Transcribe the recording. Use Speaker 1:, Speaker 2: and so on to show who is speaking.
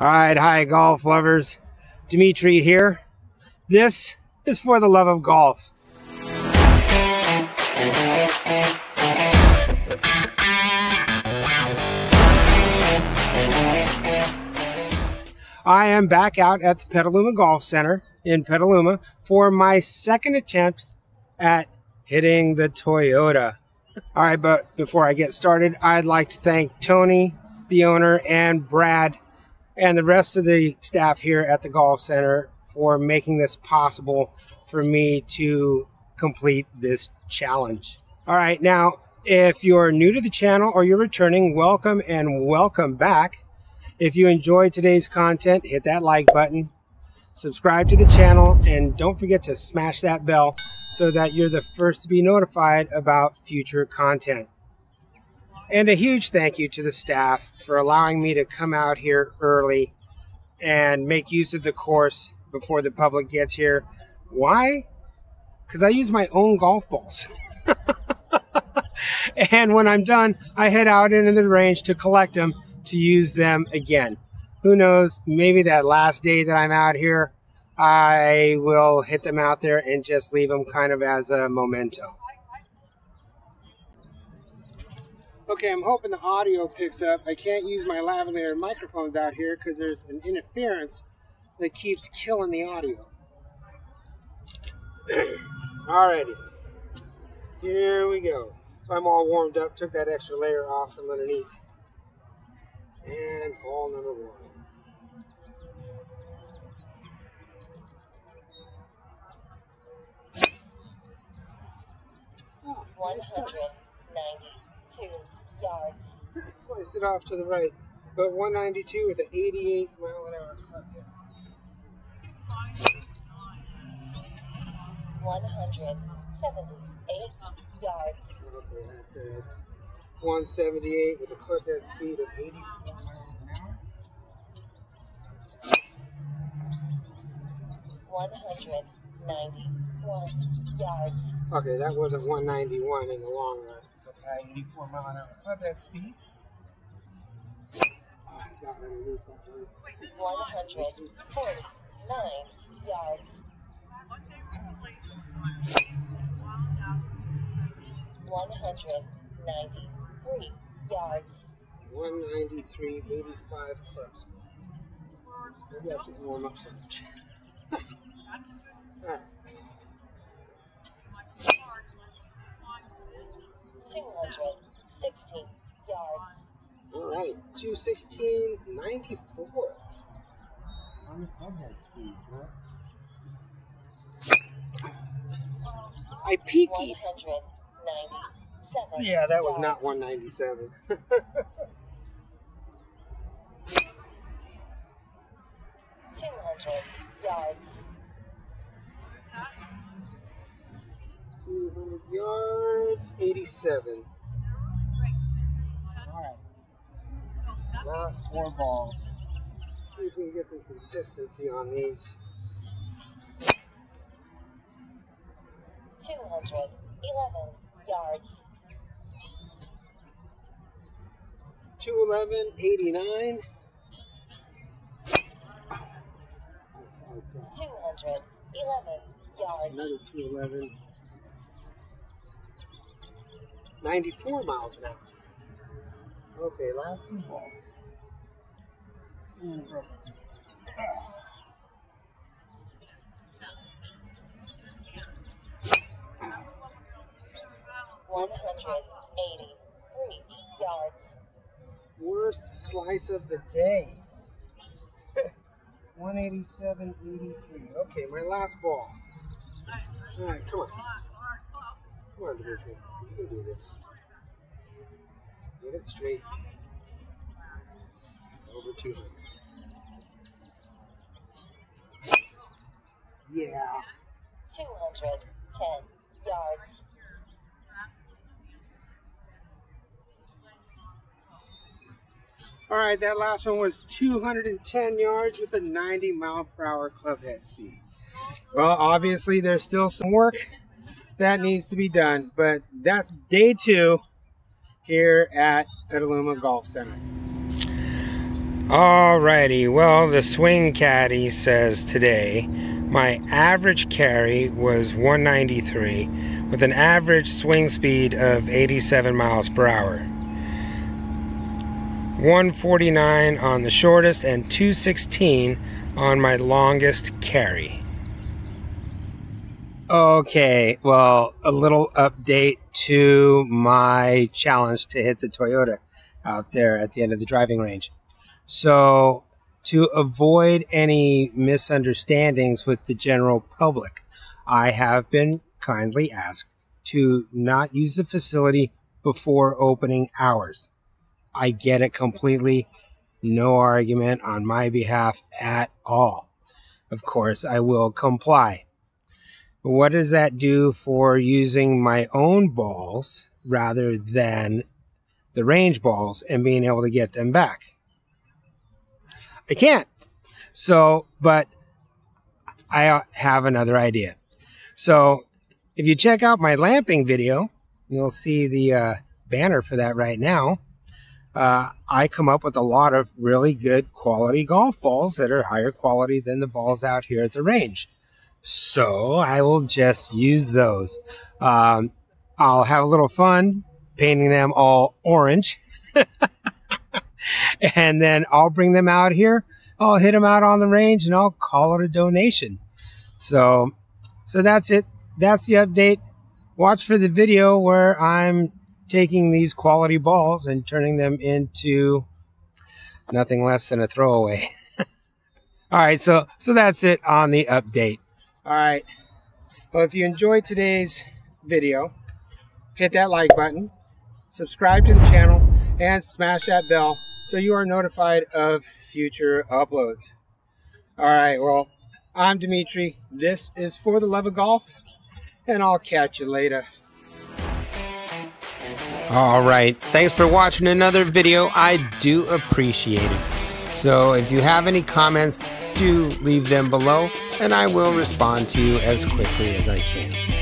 Speaker 1: All right, hi, golf lovers. Dimitri here. This is for the love of golf. I am back out at the Petaluma Golf Center in Petaluma for my second attempt at hitting the Toyota. All right, but before I get started, I'd like to thank Tony, the owner, and Brad, and the rest of the staff here at the Golf Center for making this possible for me to complete this challenge. All right, now, if you're new to the channel or you're returning, welcome and welcome back. If you enjoyed today's content, hit that like button, subscribe to the channel, and don't forget to smash that bell so that you're the first to be notified about future content. And a huge thank you to the staff for allowing me to come out here early and make use of the course before the public gets here. Why? Because I use my own golf balls. and when I'm done, I head out into the range to collect them to use them again. Who knows, maybe that last day that I'm out here, I will hit them out there and just leave them kind of as a memento. Okay, I'm hoping the audio picks up. I can't use my lavalier microphones out here because there's an interference that keeps killing the audio. Alrighty, here we go. I'm all warmed up, took that extra layer off from underneath. And hole number one.
Speaker 2: Oh, one hundred ninety-two yards.
Speaker 1: Slice it off to the right. But 192 with an 88 mile an hour cut.
Speaker 2: One hundred seventy-eight yards.
Speaker 1: Okay, that's it. 178 with a club head speed of 80
Speaker 2: One hundred ninety-one yards.
Speaker 1: Okay, that wasn't 191 in the long run uniformada. Hi, speed? One hundred forty nine yards.
Speaker 2: One hundred ninety three yards. One ninety three
Speaker 1: eighty five clubs. Maybe I should warm up
Speaker 2: some. 216 yards.
Speaker 1: All right, 216, 94. I
Speaker 2: peeked. 197.
Speaker 1: Yeah, that was
Speaker 2: yards.
Speaker 1: not 197.
Speaker 2: Two hundred yards.
Speaker 1: 200 yards, 87. Alright. Last four balls. See if we can get some consistency on these.
Speaker 2: Two hundred eleven yards.
Speaker 1: 211, 89.
Speaker 2: Two hundred eleven yards.
Speaker 1: Another 211. 94 miles an hour. Okay, last two balls. Mm.
Speaker 2: One hundred eighty-three yards.
Speaker 1: Worst slice of the day. 187, 83. Okay, my last ball. Alright, come on. Come on. You can do this. Get it straight. Over 200. Yeah.
Speaker 2: Two hundred ten yards.
Speaker 1: All right, that last one was 210 yards with a 90 mile per hour club head speed. Well, obviously, there's still some work that needs to be done, but that's day two here at Petaluma Golf Center. Alrighty, well, the swing caddy says today my average carry was 193 with an average swing speed of 87 miles per hour. 149 on the shortest and 216 on my longest carry. Okay, well, a little update to my challenge to hit the Toyota out there at the end of the driving range. So, to avoid any misunderstandings with the general public, I have been kindly asked to not use the facility before opening hours. I get it completely. No argument on my behalf at all. Of course, I will comply. What does that do for using my own balls rather than the range balls and being able to get them back? I can't. So, but I have another idea. So, if you check out my lamping video, you'll see the uh, banner for that right now. Uh, I come up with a lot of really good quality golf balls that are higher quality than the balls out here at the range. So I will just use those. Um, I'll have a little fun painting them all orange. and then I'll bring them out here. I'll hit them out on the range and I'll call it a donation. So, so that's it. That's the update. Watch for the video where I'm taking these quality balls and turning them into nothing less than a throwaway. All right, so so that's it on the update. All right. Well, if you enjoyed today's video, hit that like button, subscribe to the channel, and smash that bell so you are notified of future uploads. All right, well, I'm Dimitri. This is For the Love of Golf, and I'll catch you later.
Speaker 3: All right, thanks for watching another video. I do appreciate it. So if you have any comments, do leave them below, and I will respond to you as quickly as I can.